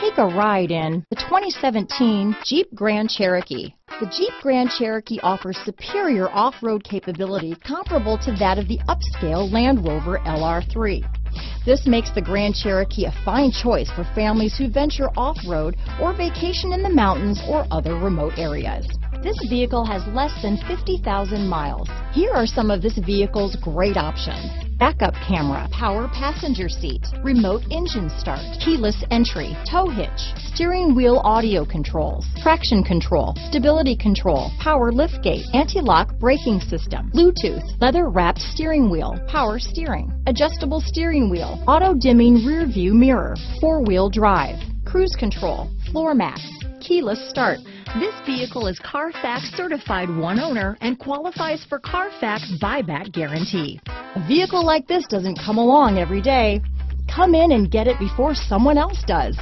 Take a ride in the 2017 Jeep Grand Cherokee. The Jeep Grand Cherokee offers superior off-road capability comparable to that of the upscale Land Rover LR3. This makes the Grand Cherokee a fine choice for families who venture off-road or vacation in the mountains or other remote areas. This vehicle has less than 50,000 miles. Here are some of this vehicle's great options. Backup camera, power passenger seat, remote engine start, keyless entry, tow hitch, steering wheel audio controls, traction control, stability control, power liftgate, anti-lock braking system, Bluetooth, leather wrapped steering wheel, power steering, adjustable steering wheel, auto dimming rear view mirror, four wheel drive, cruise control, floor mats, keyless start. This vehicle is Carfax certified one owner and qualifies for Carfax buyback guarantee. A vehicle like this doesn't come along every day. Come in and get it before someone else does.